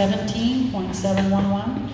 seventeen point seven one one,